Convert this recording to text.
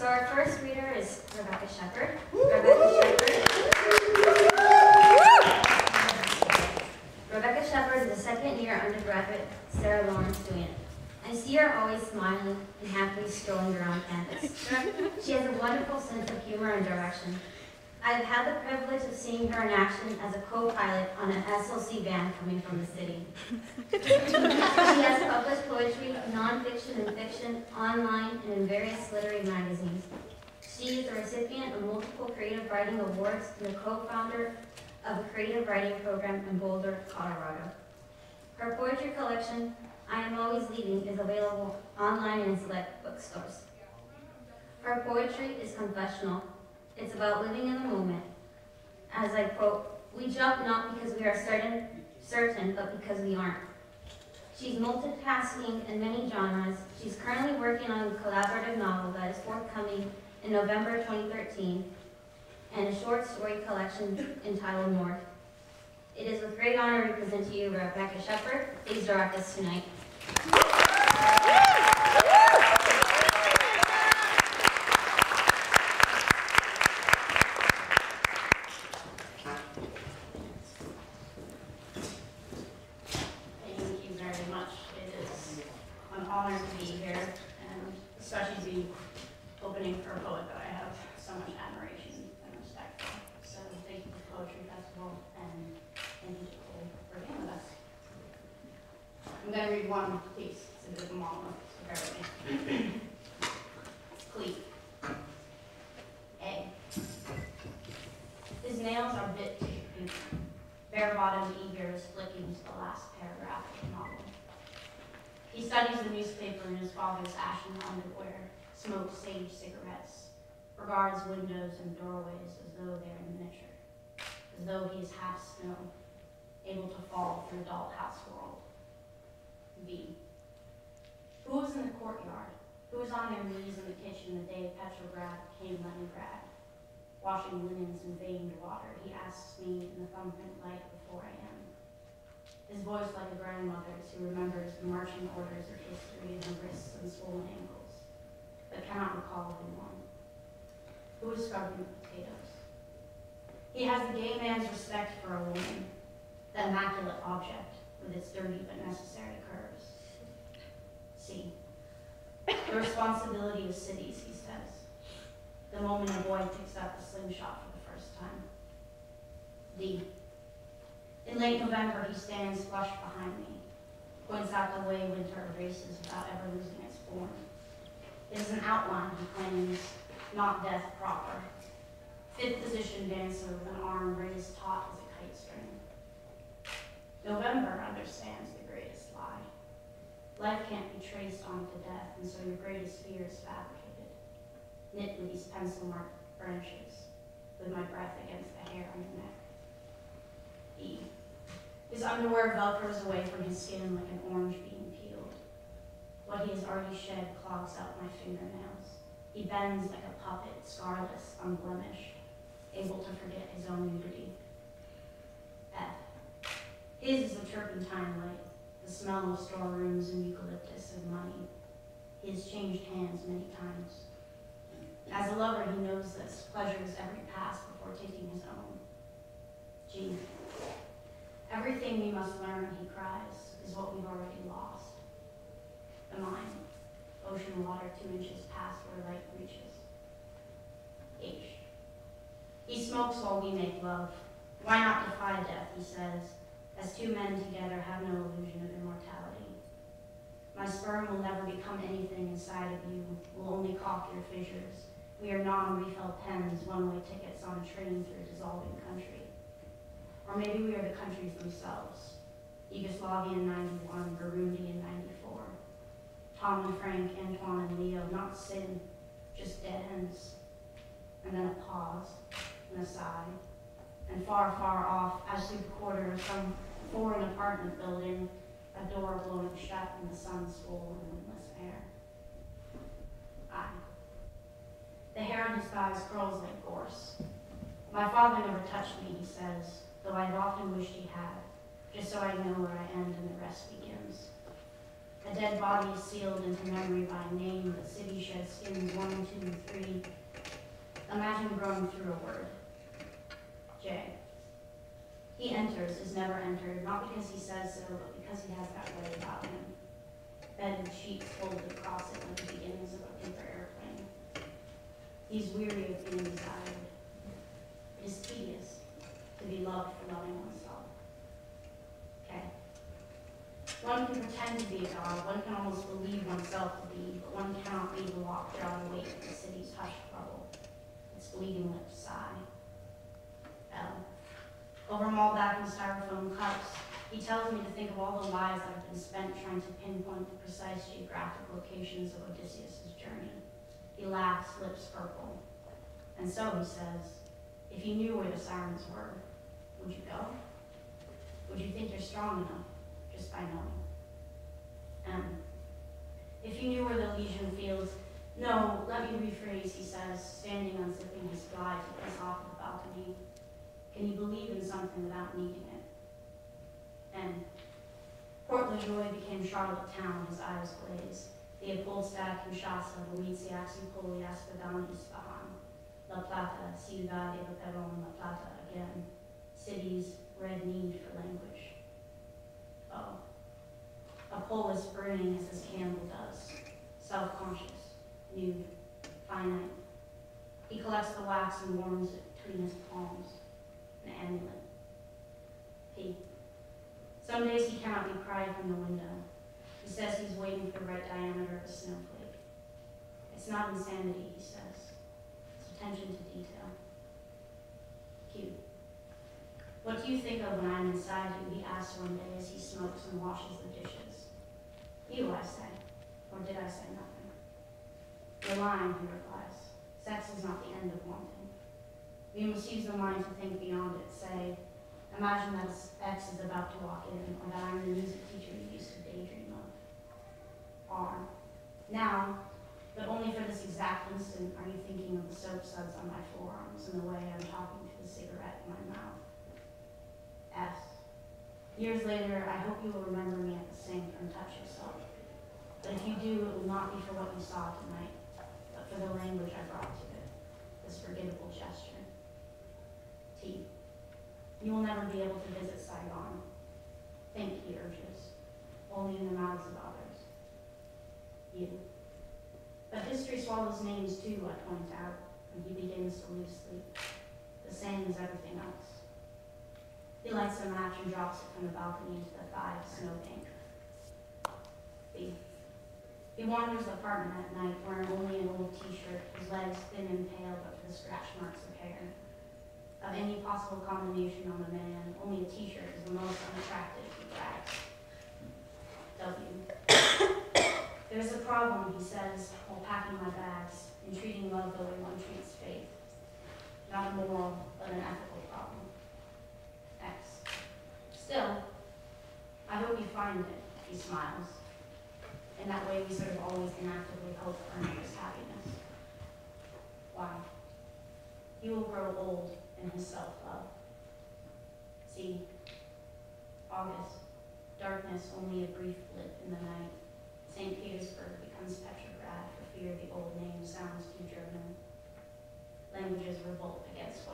So our first reader is Rebecca Shepard. Rebecca Shepard. Rebecca Shepard is a second year undergraduate Sarah Lawrence student. I see her always smiling and happily strolling around campus. She has a wonderful sense of humor and direction. I've had the privilege of seeing her in action as a co-pilot on an SLC van coming from the city. she has published poetry, nonfiction and fiction, online and in various literary magazines. She is a recipient of multiple creative writing awards and the co-founder of a creative writing program in Boulder, Colorado. Her poetry collection, I Am Always Leaving, is available online and in select bookstores. Her poetry is confessional. It's about living in the moment. As I quote, we jump not because we are certain, certain, but because we aren't. She's multitasking in many genres. She's currently working on a collaborative novel that is forthcoming in November 2013 and a short story collection entitled North. It is with great honor to present to you Rebecca Shepard. Please direct us tonight. Thank you very much. It is an honor to be here, and especially to be opening for a poet that I have so much admiration and respect for. So thank you to Poetry Festival, and thank you for being with us. I'm going to read one piece. It's a bit of a one, so bear with me. Cleat. A. His nails are bit pink. Bare-bottomed ears flicking to the last paragraph of the novel. He studies the newspaper in his father's ashen underwear, smokes sage cigarettes, regards windows and doorways as though they're in miniature, as though he is half snow, able to fall through dollhouse world. V. Who was in the courtyard? Who was on their knees in the kitchen the day Petrograd became Leningrad? Washing linens in veined water, he asks me in the thumbprint light before I am. His voice like a grandmother's who remembers the marching orders of history in her wrists and swollen ankles, but cannot recall won. Who is scrubbing the potatoes? He has the gay man's respect for a woman, the immaculate object with its dirty but necessary curves. C. The responsibility of cities, he says. The moment a boy picks up the slingshot for the first time. D. Late November, he stands flush behind me, points out the way winter erases without ever losing its form. It is an outline, he claims, not death proper. Fifth position dancer with an arm raised taut as a kite string. November understands the greatest lie. Life can't be traced onto death, and so your greatest fear is fabricated. Knit with these pencil-marked branches, with my breath against the hair on your neck. E. His underwear velcros away from his skin like an orange being peeled. What he has already shed clogs out my fingernails. He bends like a puppet, scarless, unblemished, able to forget his own nudity. F. His is the turpentine light, the smell of storerooms and eucalyptus and money. He has changed hands many times. As a lover, he knows this. Pleasure is every pass before taking his own. G. Everything we must learn, he cries, is what we've already lost. The mind. Ocean water two inches past where light reaches. H. He smokes while we make love. Why not defy death, he says, as two men together have no illusion of immortality. My sperm will never become anything inside of you, will only caulk your fissures. We are non-refill pens, one-way tickets on a train through dissolving country. Or maybe we are the countries themselves. Yugoslavia in 91, Burundi in 94. Tom and Frank, Antoine and Leo, not sin, just dead ends. And then a pause, and a sigh. And far, far off, as through the quarter of some foreign apartment building, a door blowing shut in the sun's full and windless air. I. The hair on his thighs curls like gorse. My father never touched me, he says, though I've often wished he had, just so I know where I end and the rest begins. A dead body is sealed into memory by name, the city sheds skins one, two, three. Imagine growing through a word. J. He enters, is never entered, not because he says so, but because he has that way about him. Bedded sheets folded across it like the beginnings of a paper airplane. He's weary of being desired. It is tedious to be loved for loving oneself. Okay. One can pretend to be a god, one can almost believe oneself to be, but one cannot be the lockjaw weight of the city's hushed rubble. Its bleeding lips sigh. L. Over Malbec and styrofoam cups, he tells me to think of all the lives that have been spent trying to pinpoint the precise geographic locations of Odysseus' journey. He laughs, lips purple. And so he says, if you knew where the sirens were, would you go? Would you think you're strong enough just by knowing? M. If you knew where the Elysian fields, no, let me rephrase, he says, standing on unzipping his fly to piss off of the balcony. Can you believe in something without needing it? And Port LaJoy became Charlottetown, his eyes glazed. Leopoldstadt, Kinshasa, Louisiac, Poli, Espadon, Isfahan. La Plata, Ciudad de Perón, La Plata again. Cities, red need for language. Oh. A Pole is burning as his candle does, self-conscious, nude, finite. He collects the wax and warms it between his palms an amulet. P. Some days he cannot be cried from the window. He says he's waiting for the right diameter of a snowflake. It's not insanity, he says. It's attention to detail. What do you think of when I'm inside you? He asks one day as he smokes and washes the dishes. You, I say. Or did I say nothing? You're lying, he replies. Sex is not the end of wanting. We must use the mind to think beyond it. Say, imagine that X is about to walk in, or that I'm the music teacher you used to daydream of. R. Now, but only for this exact instant, are you thinking of the soap suds on my forearms and the way I'm talking to the cigarette in my mouth. S. Years later, I hope you will remember me at the sink and touch yourself. But if you do, it will not be for what you saw tonight, but for the language I brought to it, this forgettable gesture. T. You will never be able to visit Saigon. Think, he urges, only in the mouths of others. You. But history swallows names too, I point out, and he begins to lose sleep, the same as everything else. He lights a match and drops it from the balcony into the thigh of Snowbank. B. He wanders the apartment at night wearing only an old t-shirt, his legs thin and pale but for the scratch marks of hair. Of any possible combination on a man, only a t-shirt is the most unattractive, he brags. W. There's a problem, he says, while packing my bags, in treating love the way one treats faith. Not a moral, but an ethical he smiles. And that way we sort of always inactively hope for neighbor's happiness. Why? He will grow old in his self-love. See, August, darkness only a brief blip in the night. St. Petersburg becomes Petrograd for fear the old name sounds too German. Languages revolt against